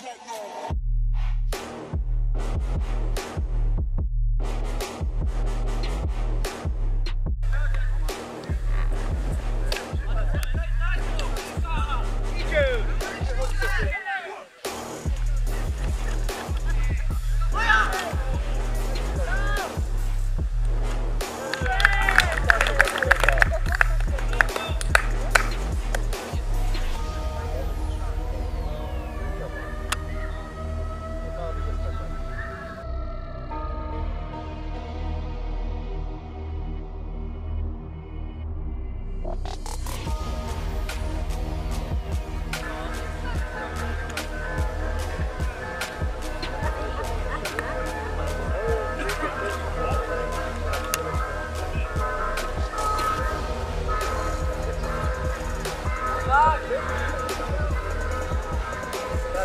Fuck no.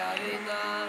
Nas